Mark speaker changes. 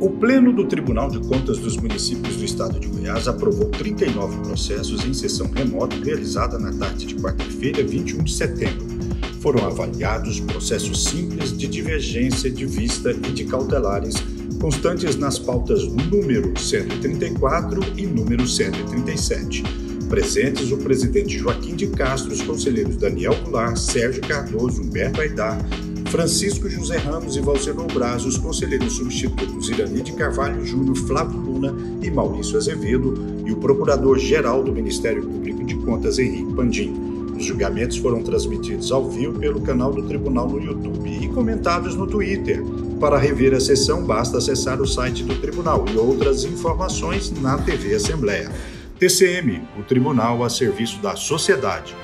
Speaker 1: O Pleno do Tribunal de Contas dos Municípios do Estado de Goiás aprovou 39 processos em sessão remota realizada na tarde de quarta-feira, 21 de setembro. Foram avaliados processos simples de divergência de vista e de cautelares, constantes nas pautas número 134 e número 137. Presentes o presidente Joaquim de Castro, os conselheiros Daniel Goulart, Sérgio Cardoso, Humberto Aidar, Francisco José Ramos e Valceno Braz, os conselheiros substitutos Irani de Carvalho Júnior, Flávio Luna e Maurício Azevedo, e o procurador-geral do Ministério Público de Contas, Henrique Pandim. Os julgamentos foram transmitidos ao vivo pelo canal do Tribunal no YouTube e comentados no Twitter. Para rever a sessão, basta acessar o site do Tribunal e outras informações na TV Assembleia. TCM, o Tribunal a serviço da sociedade.